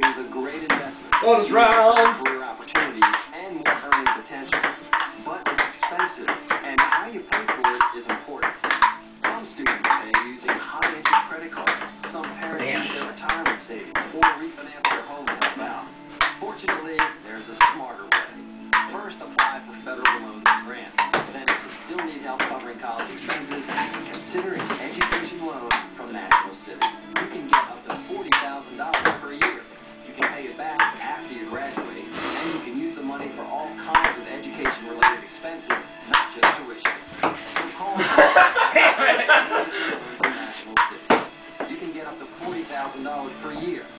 It a great investment. Round. Career opportunities and more earning potential, but it's expensive, and how you pay for it is important. Some students pay using high-interest credit cards. Some parents Damn. use their retirement savings or refinance their home to help out. Fortunately, there's a smarter way. First, apply for federal loans and grants. Then, if you still need help covering college expenses, consider Three thousand dollars per year.